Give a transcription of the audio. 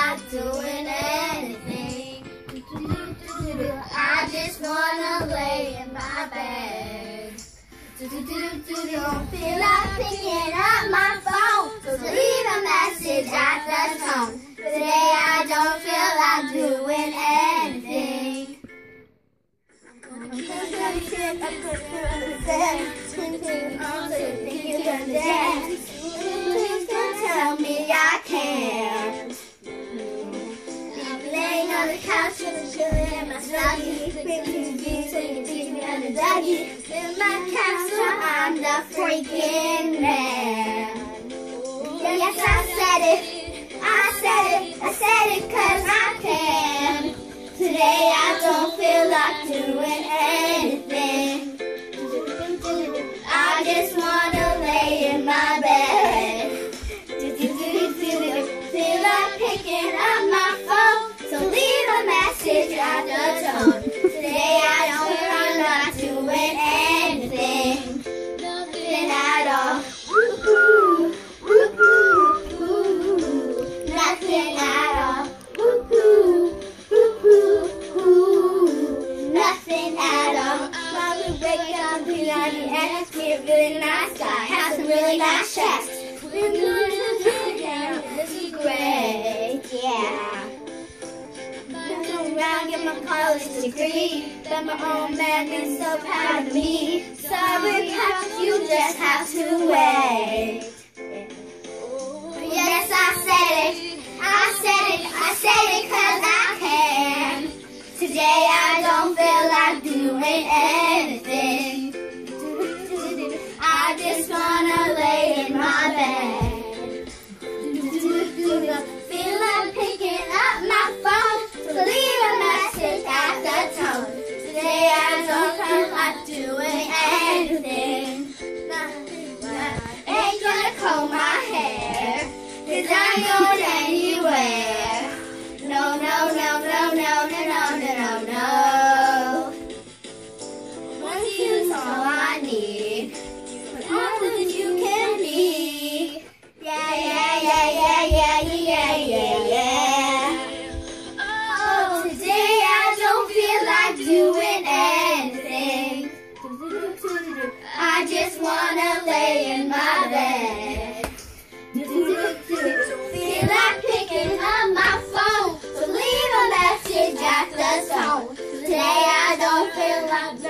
like doing anything. I just wanna lay in my bed. Don't feel like picking up my phone, so leave a message at the tone. Today I don't feel like doing anything. I'm on the couch, chilling in my Snuggie. Ripping jeans, taking jeans, me on the. In my cap, so I'm not freaking. Nothing at all. Woo-hoo, woo-hoo, woo, Nothing at all. Mommy wake up behind me and ask me a really nice guy. Has some really nice chest. This is great. Yeah. Come around, get my college degree. Been my own man, been so proud of me. Sorry, Pops, you just have to wait. I it cause I can. Today I don't feel like doing anything. I just wanna lay in my bed. Feel like picking up my phone to leave a message at the tone. Today I don't feel like doing anything. Ain't gonna comb my hair, cause I going anywhere. All I need, all that you can be. Yeah, yeah, yeah, yeah, yeah, yeah, yeah, yeah. Oh, today I don't feel like doing anything. I just wanna lay in my bed. Feel like picking up my phone, leave a message. Today I don't feel like